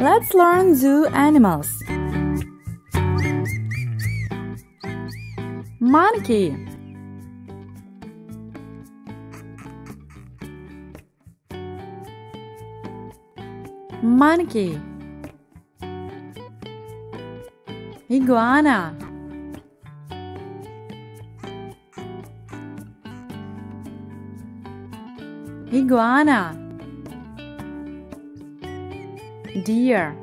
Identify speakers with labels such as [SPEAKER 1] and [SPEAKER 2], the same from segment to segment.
[SPEAKER 1] Let's learn zoo animals. Monkey. Monkey. Iguana. Iguana Deer.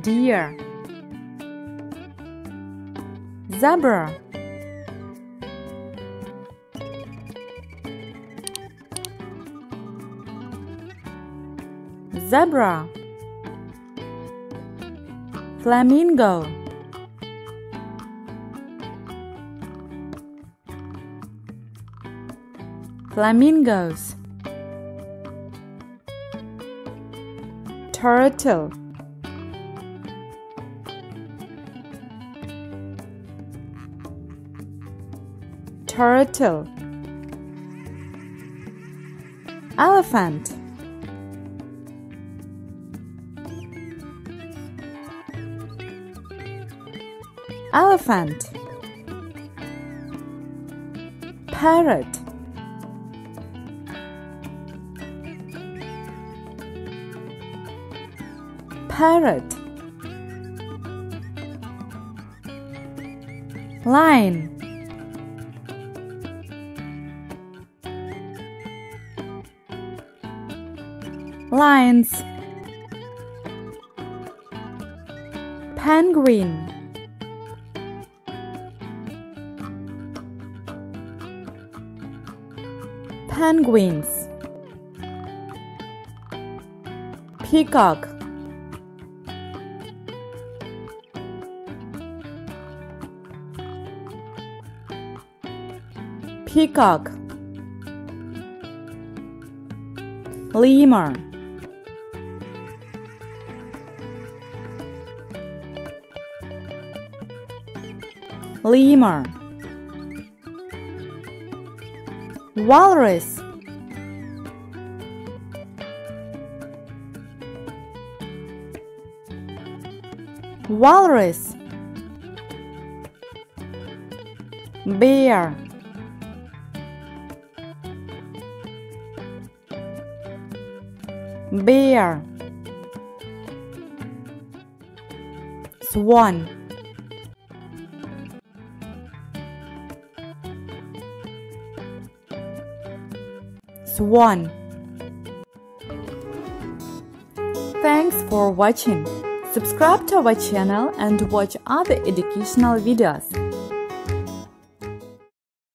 [SPEAKER 1] Deer. Zebra. Zebra. Flamingo Flamingos. Turtle. Turtle. Elephant. Elephant. Parrot Parrot. Lion. Lions. Penguin. Penguins. Peacock Peacock. Lemur. Lemur. Walrus. Walrus. Bear Bear Swan Swan Thanks for watching. Subscribe to our channel and watch other educational videos.